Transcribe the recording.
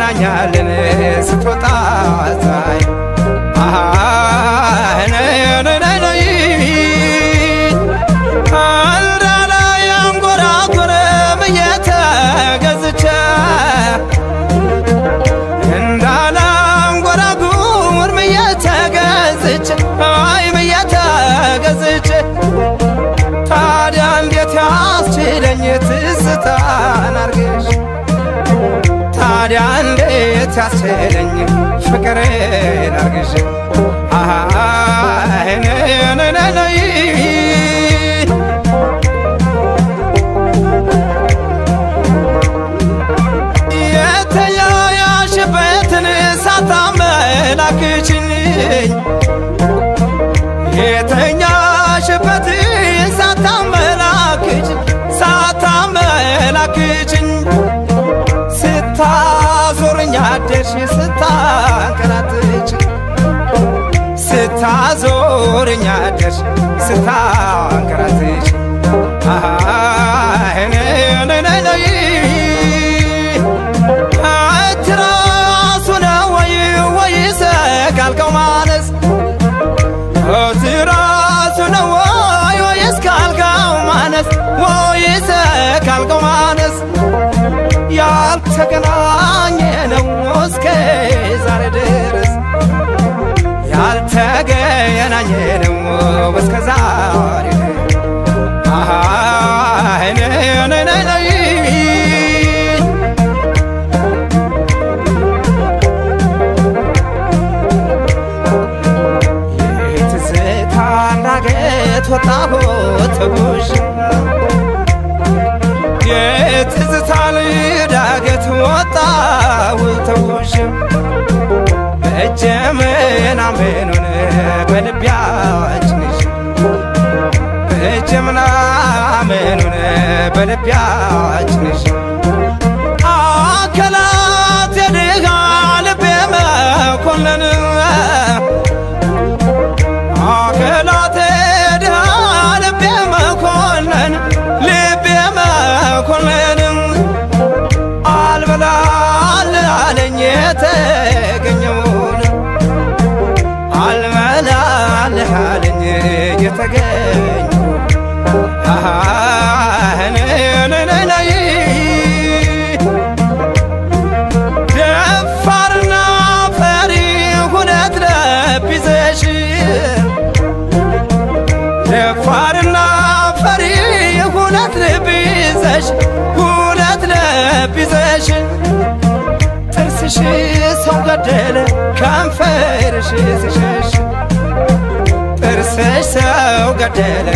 እንገናኛለን ስትወጣ ፀሐይ ብታስለኝ ፍቅሬን አርግዤ ስታዞርኝ አደርሽ ስታንከራትች ነነነይ ትራሱ ነው ወይ ወይስ ማነስ ያልተገናኘ ነው እስከ ዛሬ ድረስ ያልተገናኘ ነው እስከ ዛሬ የትዝታ ዳገት ወጣሁት ተጉዤ የትዝታ ዳገት ወጣሁት ተጉዤ በእጄ ምናምኑን ምናምኑን በልቤ አጭንሽ አከላት የድሃ ልቤ መኮንን። አከላት የድሃ ልቤ መኮንን ልቤ መኮንን። አልበላል አለኝ የተገኘውን። አልበላል አለኝ ነነነይ ደፋርና ፈሪ ሁነት ለቢዘሽ ደፋርና ፈሪ ሁነት ገደለ ከንፈርሽ ሲሸሽ ጥርስሽ ሰው ገደለ